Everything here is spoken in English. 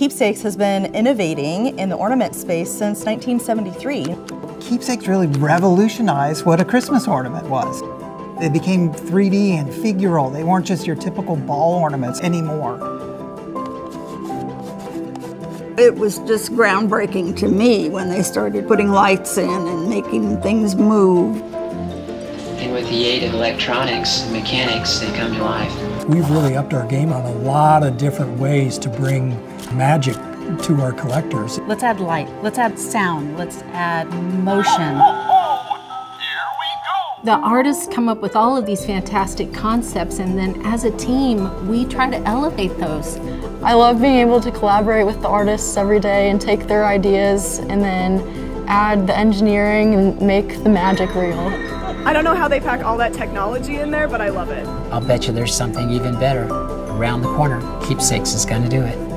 Keepsakes has been innovating in the ornament space since 1973. Keepsakes really revolutionized what a Christmas ornament was. They became 3D and figural. They weren't just your typical ball ornaments anymore. It was just groundbreaking to me when they started putting lights in and making things move. And with the aid of electronics and mechanics, they come to life. We've really upped our game on a lot of different ways to bring magic to our collectors. Let's add light, let's add sound, let's add motion. The artists come up with all of these fantastic concepts, and then as a team, we try to elevate those. I love being able to collaborate with the artists every day and take their ideas and then add the engineering and make the magic real. I don't know how they pack all that technology in there, but I love it. I'll bet you there's something even better around the corner. Keepsakes is going to do it.